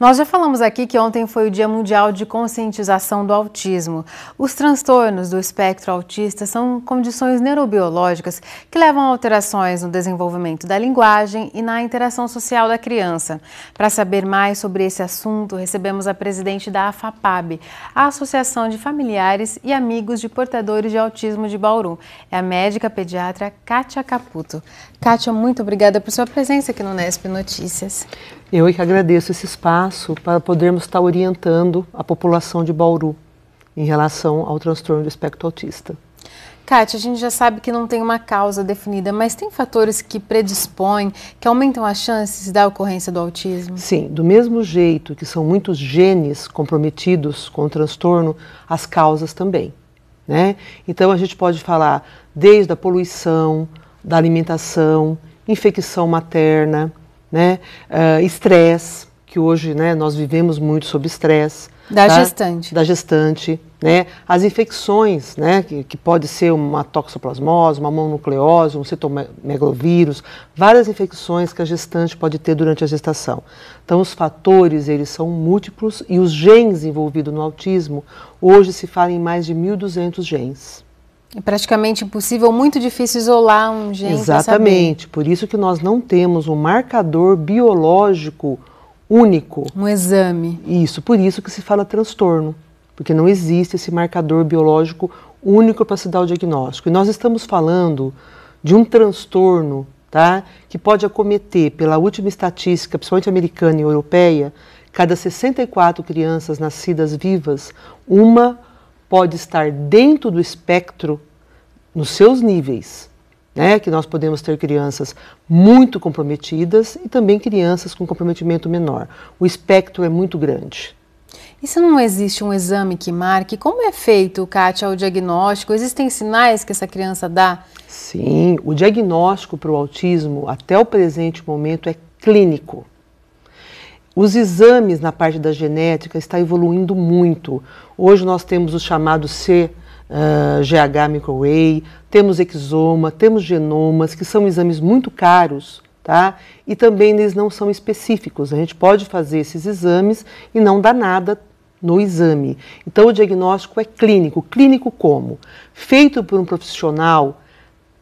Nós já falamos aqui que ontem foi o Dia Mundial de Conscientização do Autismo. Os transtornos do espectro autista são condições neurobiológicas que levam a alterações no desenvolvimento da linguagem e na interação social da criança. Para saber mais sobre esse assunto, recebemos a presidente da AFAPAB, a Associação de Familiares e Amigos de Portadores de Autismo de Bauru. É a médica pediatra Kátia Caputo. Kátia, muito obrigada por sua presença aqui no Nesp Notícias. Eu é que agradeço esse espaço para podermos estar orientando a população de Bauru em relação ao transtorno do espectro autista. Kátia, a gente já sabe que não tem uma causa definida, mas tem fatores que predispõem, que aumentam as chances da ocorrência do autismo? Sim, do mesmo jeito que são muitos genes comprometidos com o transtorno, as causas também. Né? Então a gente pode falar desde a poluição, da alimentação, infecção materna, né? Uh, estresse, que hoje né, nós vivemos muito sob estresse. Da tá? gestante. Da gestante, né? As infecções, né, que, que pode ser uma toxoplasmose, uma mononucleose, um citomegalovírus, várias infecções que a gestante pode ter durante a gestação. Então, os fatores, eles são múltiplos e os genes envolvidos no autismo, hoje se fala em mais de 1.200 genes. É praticamente impossível, muito difícil isolar um gene. Exatamente, por isso que nós não temos um marcador biológico único. Um exame. Isso, por isso que se fala transtorno, porque não existe esse marcador biológico único para se dar o diagnóstico. E nós estamos falando de um transtorno, tá, que pode acometer, pela última estatística, principalmente americana e europeia, cada 64 crianças nascidas vivas, uma pode estar dentro do espectro nos seus níveis. Né, que nós podemos ter crianças muito comprometidas e também crianças com comprometimento menor. O espectro é muito grande. E se não existe um exame que marque, como é feito, Kátia, o diagnóstico? Existem sinais que essa criança dá? Sim, o diagnóstico para o autismo, até o presente momento, é clínico. Os exames na parte da genética está evoluindo muito. Hoje nós temos o chamado C Uh, GH microarray, temos exoma, temos genomas, que são exames muito caros, tá? E também eles não são específicos. A gente pode fazer esses exames e não dá nada no exame. Então o diagnóstico é clínico. Clínico como? Feito por um profissional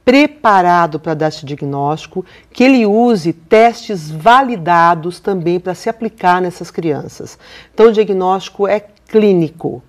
preparado para dar esse diagnóstico, que ele use testes validados também para se aplicar nessas crianças. Então, o diagnóstico é clínico.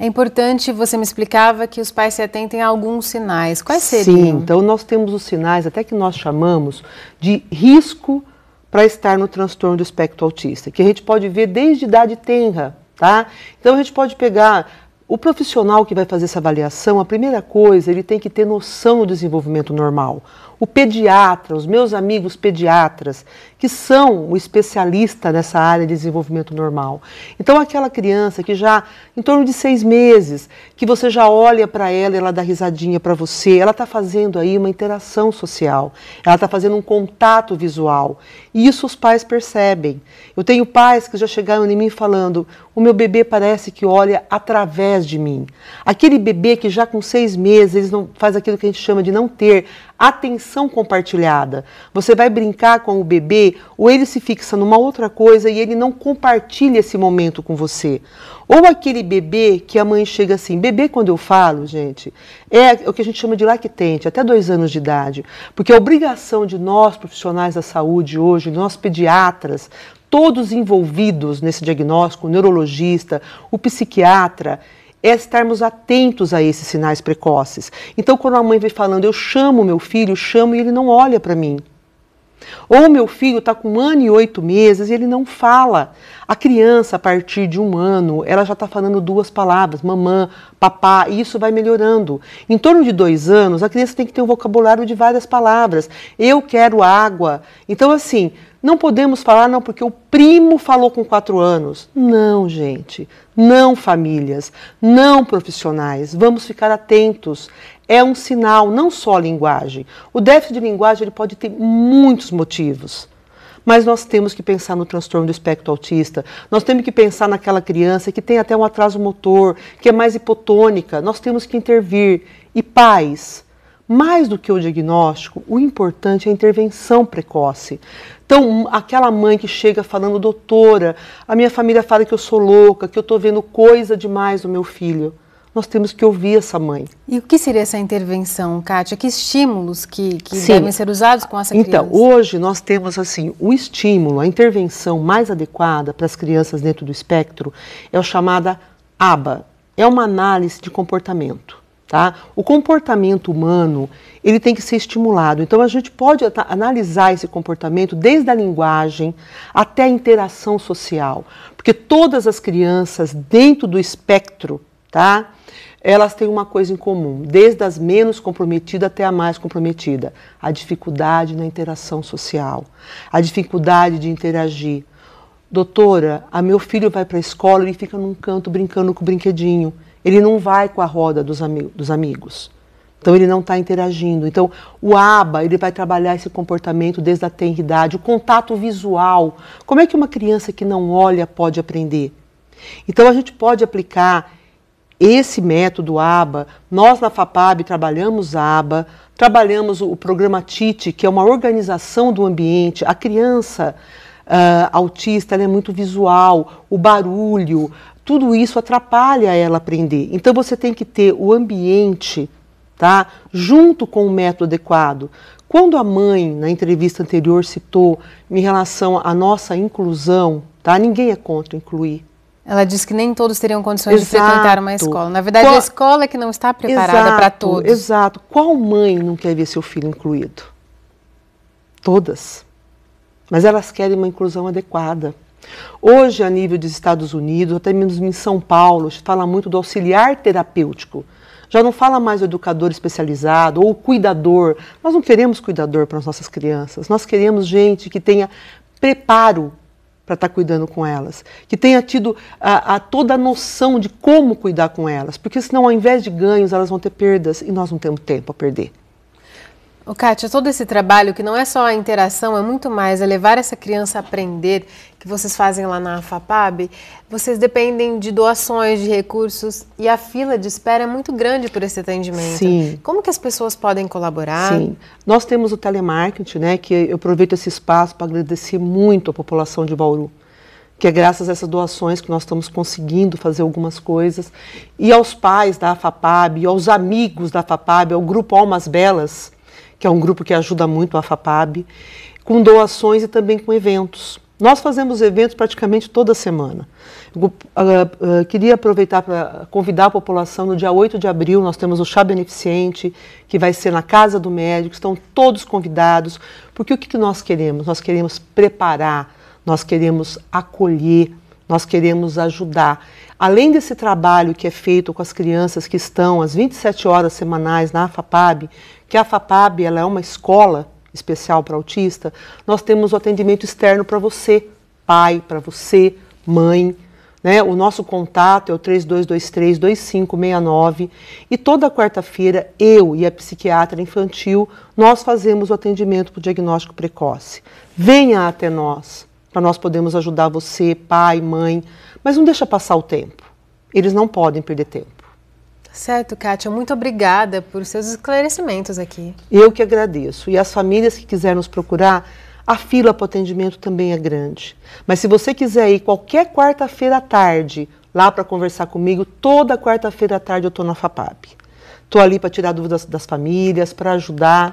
É importante, você me explicava que os pais se atentem a alguns sinais. Quais seriam? Sim, então nós temos os sinais, até que nós chamamos de risco para estar no transtorno do espectro autista, que a gente pode ver desde idade tenra, tá? Então a gente pode pegar o profissional que vai fazer essa avaliação, a primeira coisa, ele tem que ter noção do desenvolvimento normal. O pediatra, os meus amigos pediatras, que são o especialista nessa área de desenvolvimento normal. Então, aquela criança que já, em torno de seis meses, que você já olha para ela, ela dá risadinha para você, ela está fazendo aí uma interação social, ela está fazendo um contato visual. E isso os pais percebem. Eu tenho pais que já chegaram em mim falando: o meu bebê parece que olha através de mim. Aquele bebê que já com seis meses eles não faz aquilo que a gente chama de não ter atenção compartilhada. Você vai brincar com o bebê ou ele se fixa numa outra coisa e ele não compartilha esse momento com você. Ou aquele bebê que a mãe chega assim, bebê quando eu falo, gente, é o que a gente chama de lactente, até dois anos de idade. Porque a obrigação de nós, profissionais da saúde hoje, nós pediatras, todos envolvidos nesse diagnóstico, o neurologista, o psiquiatra, é estarmos atentos a esses sinais precoces. Então, quando a mãe vem falando, eu chamo meu filho, chamo e ele não olha para mim. Ou meu filho está com um ano e oito meses e ele não fala. A criança, a partir de um ano, ela já está falando duas palavras, mamã, papá, e isso vai melhorando. Em torno de dois anos, a criança tem que ter um vocabulário de várias palavras. Eu quero água. Então, assim, não podemos falar, não, porque o primo falou com quatro anos. Não, gente. Não, famílias. Não, profissionais. Vamos ficar atentos. É um sinal, não só a linguagem. O déficit de linguagem ele pode ter muitos motivos. Mas nós temos que pensar no transtorno do espectro autista, nós temos que pensar naquela criança que tem até um atraso motor, que é mais hipotônica, nós temos que intervir. E pais, mais do que o diagnóstico, o importante é a intervenção precoce. Então, aquela mãe que chega falando, doutora, a minha família fala que eu sou louca, que eu estou vendo coisa demais no meu filho. Nós temos que ouvir essa mãe. E o que seria essa intervenção, Kátia? Que estímulos que, que devem ser usados com essa então, criança? Então, hoje nós temos assim, o estímulo, a intervenção mais adequada para as crianças dentro do espectro é o chamada ABA. É uma análise de comportamento. Tá? O comportamento humano ele tem que ser estimulado. Então a gente pode analisar esse comportamento desde a linguagem até a interação social, porque todas as crianças dentro do espectro, tá? Elas têm uma coisa em comum, desde as menos comprometidas até a mais comprometida: a dificuldade na interação social, a dificuldade de interagir. Doutora, a meu filho vai para a escola e fica num canto brincando com o brinquedinho. Ele não vai com a roda dos, ami dos amigos. Então ele não está interagindo. Então o ABA ele vai trabalhar esse comportamento desde a tenridade, o contato visual. Como é que uma criança que não olha pode aprender? Então a gente pode aplicar esse método ABA. Nós na FAPAB trabalhamos ABA, trabalhamos o programa TIT, que é uma organização do ambiente. A criança uh, autista é muito visual, o barulho, tudo isso atrapalha ela aprender. Então você tem que ter o ambiente, tá, junto com o método adequado. Quando a mãe na entrevista anterior citou em relação à nossa inclusão, tá, ninguém é contra incluir. Ela disse que nem todos teriam condições exato. de frequentar uma escola. Na verdade, Qual... a escola é que não está preparada para todos. Exato. Qual mãe não quer ver seu filho incluído? Todas. Mas elas querem uma inclusão adequada. Hoje, a nível dos Estados Unidos, até mesmo em São Paulo, se fala muito do auxiliar terapêutico. Já não fala mais o educador especializado ou o cuidador. Nós não queremos cuidador para as nossas crianças. Nós queremos gente que tenha preparo para estar tá cuidando com elas, que tenha tido a, a, toda a noção de como cuidar com elas, porque senão, ao invés de ganhos, elas vão ter perdas. E nós não temos tempo a perder. O Kátia, todo esse trabalho, que não é só a interação, é muito mais, é levar essa criança a aprender, que vocês fazem lá na FAPAB, vocês dependem de doações, de recursos, e a fila de espera é muito grande por esse atendimento. Sim. Como que as pessoas podem colaborar? Sim. Nós temos o telemarketing, né, que eu aproveito esse espaço para agradecer muito a população de Bauru que é graças a essas doações que nós estamos conseguindo fazer algumas coisas, e aos pais da FAPAB, aos amigos da FAPAB, ao grupo Almas Belas, que é um grupo que ajuda muito a FAPAB, com doações e também com eventos. Nós fazemos eventos praticamente toda semana. Eu, uh, uh, queria aproveitar para convidar a população no dia 8 de abril, nós temos o chá beneficente, que vai ser na Casa do Médico, estão todos convidados, porque o que, que nós queremos? Nós queremos preparar, nós queremos acolher, nós queremos ajudar. Além desse trabalho que é feito com as crianças que estão às 27 horas semanais na FAPAB, que a FAPAB ela é uma escola especial para autista, nós temos o atendimento externo para você, pai, para você, mãe. Né? O nosso contato é o 3223-2569 e toda quarta-feira eu e a psiquiatra infantil nós fazemos o atendimento para o diagnóstico precoce. Venha até nós para nós podermos ajudar você, pai, mãe, mas não deixa passar o tempo. Eles não podem perder tempo. Certo, Kátia. Muito obrigada por seus esclarecimentos aqui. Eu que agradeço. E as famílias que quiserem nos procurar, a fila para o atendimento também é grande. Mas se você quiser ir qualquer quarta-feira à tarde lá para conversar comigo, toda quarta-feira à tarde eu estou na FAPAP. Estou ali para tirar dúvidas das famílias, para ajudar.